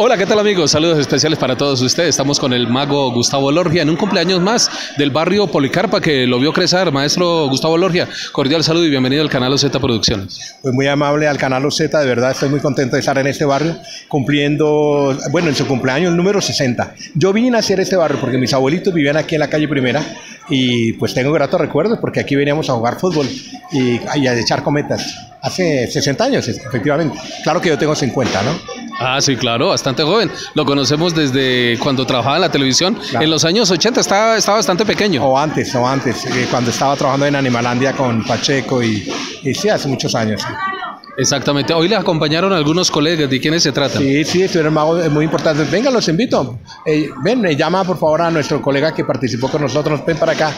Hola, ¿qué tal amigos? Saludos especiales para todos ustedes. Estamos con el mago Gustavo Lorgia en un cumpleaños más del barrio Policarpa que lo vio crecer. Maestro Gustavo Lorgia, cordial saludo y bienvenido al canal OZ Producciones. Pues muy amable al canal OZ, de verdad estoy muy contento de estar en este barrio cumpliendo, bueno, en su cumpleaños número 60. Yo vine a hacer este barrio porque mis abuelitos vivían aquí en la calle Primera y pues tengo gratos recuerdos porque aquí veníamos a jugar fútbol y, y a echar cometas. Hace 60 años, efectivamente. Claro que yo tengo 50, ¿no? Ah, sí, claro, bastante joven. Lo conocemos desde cuando trabajaba en la televisión. En los años 80 estaba, estaba bastante pequeño. O antes, o antes, eh, cuando estaba trabajando en Animalandia con Pacheco y, y sí, hace muchos años. sí. Exactamente. Hoy le acompañaron algunos colegas. ¿De quiénes se trata? Sí, sí, estuvieron magos muy importantes. Venga, los invito. Eh, ven, eh, llama por favor a nuestro colega que participó con nosotros. Ven para acá.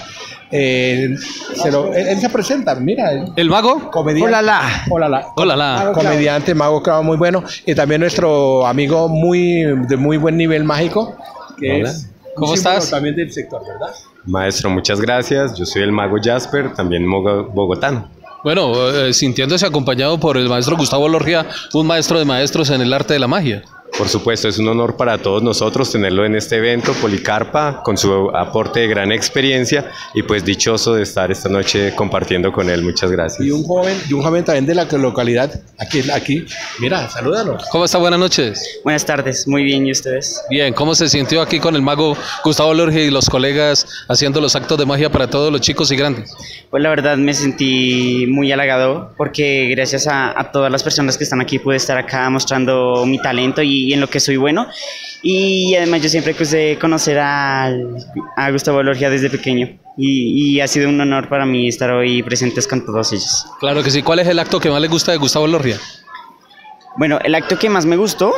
Eh, se lo- él, él se presenta, mira. él- ¿El mago? Comediante. Hola, la. Hola, la. Hola, la. Comediante, mago, claro, muy bueno. Y también nuestro amigo muy de muy buen nivel mágico. Que Hola. es ¿Cómo estás? También del sector, ¿verdad? Maestro, muchas gracias. Yo soy el mago Jasper, también mogo- bogotano. Bueno, eh, sintiéndose acompañado por el maestro Gustavo Lorgia, un maestro de maestros en el arte de la magia. Por supuesto, es un honor para todos nosotros tenerlo en este evento, Policarpa, con su aporte de gran experiencia y pues dichoso de estar esta noche compartiendo con él. Muchas gracias. Y un joven, y un joven también de la localidad. Aquí, aquí. Mira, salúdanos. ¿Cómo está? Buenas noches. Buenas tardes, muy bien, ¿y ustedes? Bien, ¿cómo se sintió aquí con el mago Gustavo Lorgia y los colegas haciendo los actos de magia para todos los chicos y grandes? Pues la verdad me sentí muy halagado porque gracias a, a todas las personas que están aquí pude estar acá mostrando mi talento y, y en lo que soy bueno. Y además yo siempre quise conocer al- a Gustavo Lorgia desde pequeño y, y ha sido un honor para mí estar hoy presentes con todos ellos. Claro que sí. ¿Cuál es el acto que más le gusta de Gustavo Lorgia? Bueno, el acto que más me gustó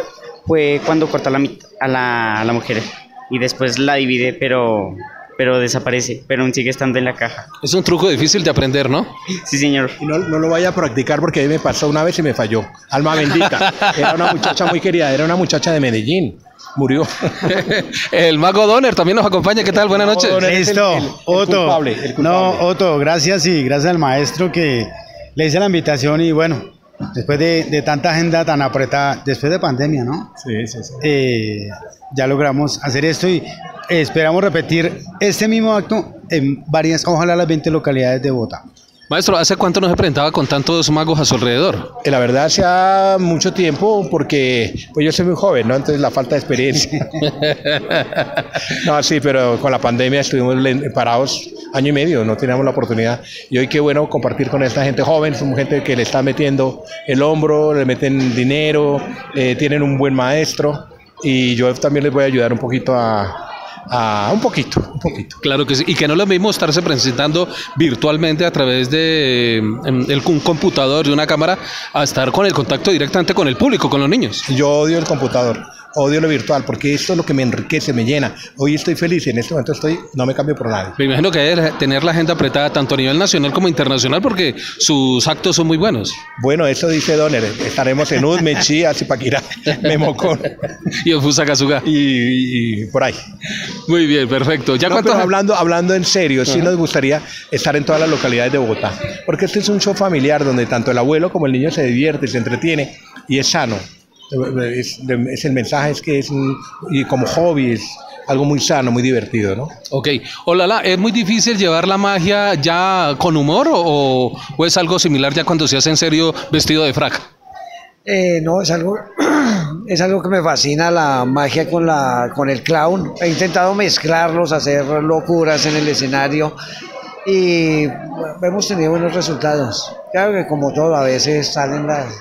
fue cuando corta la, a, la, a la mujer y después la divide, pero, pero desaparece, pero aún sigue estando en la caja. Es un truco difícil de aprender, ¿no? Sí, señor. Y no, no lo vaya a practicar porque a mí me pasó una vez y me falló. Alma bendita. Era una muchacha muy querida, era una muchacha de Medellín. Murió. el mago Donner también nos acompaña. ¿Qué tal? Buenas noches. El- Listo, el- el Otto. culpable, el culpable. No, Otto, gracias y gracias al maestro que le hice la invitación y bueno, después de, de tanta agenda tan apretada, después de pandemia, ¿no? Sí, sí, sí. Eh, ya logramos hacer esto y esperamos repetir este mismo acto en varias, ojalá las 20 localidades de Bogotá. Maestro, ¿hace cuánto no se presentaba con tantos magos a su alrededor? Eh, La verdad, hace mucho tiempo porque pues yo soy muy joven, ¿no? Entonces la falta de experiencia. no, sí, pero con la pandemia estuvimos parados año y medio, no teníamos la oportunidad. Y hoy qué bueno compartir con esta gente joven, son gente que le está metiendo el hombro, le meten dinero, eh, tienen un buen maestro y yo también les voy a ayudar un poquito a, un poquito, un poquito. Claro que sí. Y que no es lo mismo estarse presentando virtualmente a través de em, el, un computador, de una cámara, a estar con el contacto directamente con el público, con los niños. Yo odio el computador, odio lo virtual, porque esto es lo que me enriquece, me llena. Hoy estoy feliz, en este momento estoy, no me cambio por nadie. Me imagino que debe tener la agenda apretada tanto a nivel nacional como internacional porque sus actos son muy buenos. Bueno, eso dice Donner, estaremos en Udme, Chía, Zipaquirá, Memocón Y en Fusagasugá. y, y- y por ahí. Muy bien, perfecto. ¿Ya No, cuántos pero hablando, hablando en serio, sí nos gustaría estar en todas las localidades de Bogotá, porque este es un show familiar donde tanto el abuelo como el niño se divierte, se entretiene y es sano. Es, es el mensaje es que es un- y como hobby es algo muy sano, muy divertido, ¿no? Ok. Hola, la, ¿es muy difícil llevar la magia ya con humor o, o es algo similar ya cuando se hace en serio vestido de frac? Eh, no, es algo, es algo que me fascina la magia con, la, con el clown. He intentado mezclarlos, hacer locuras en el escenario y hemos tenido buenos resultados. Claro que como todo, a veces salen las-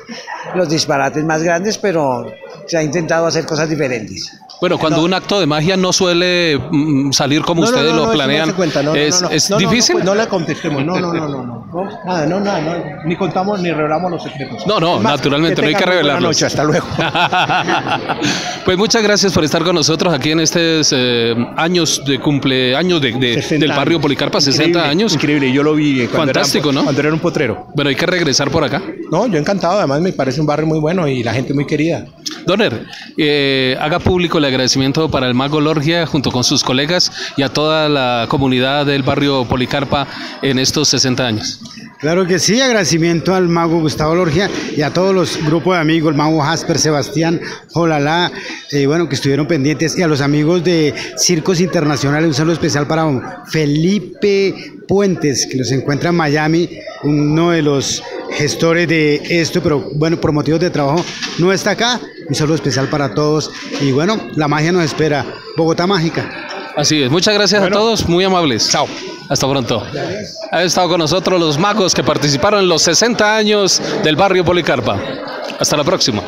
los disparates más grandes, pero se ha intentado hacer cosas diferentes. Bueno, cuando un acto de magia no suele mm, salir como ustedes lo planean, ¿es, no, no. es No, no, no, difícil? no, le contestemos, no, no, no, no, nada, no, nada, ni contamos ni revelamos los secretos. No, no, naturalmente, no hay que revelarlos. noche, hasta luego. pues muchas gracias por estar con nosotros aquí en estos eh, años de cumpleaños de, de- 60 del barrio. Policarpa, 60 Increíble, años. Increíble, yo lo vi cuando Fantástico, era, ¿no? Cuando era un potrero. Bueno, hay que regresar por acá. No, yo encantado, además me parece un barrio muy bueno y la gente muy querida. Donner, eh, haga público el agradecimiento para el Mago Lorgia junto con sus colegas y a toda la comunidad del barrio Policarpa en estos 60 años. Claro que sí, agradecimiento al mago Gustavo Lorgia y a todos los grupos de amigos, el mago Jasper, Sebastián, Jolala, eh, bueno, que estuvieron pendientes, y a los amigos de Circos Internacionales, un saludo especial para Felipe Puentes, que nos encuentra en Miami, uno de los gestores de esto, pero bueno, por motivos de trabajo no está acá. Un saludo especial para todos y bueno, la magia nos espera. Bogotá Mágica. Así es, muchas gracias a todos, muy amables. Chao. Hasta pronto. Ha estado con nosotros los magos que participaron en los 60 años del barrio Policarpa. Hasta la próxima.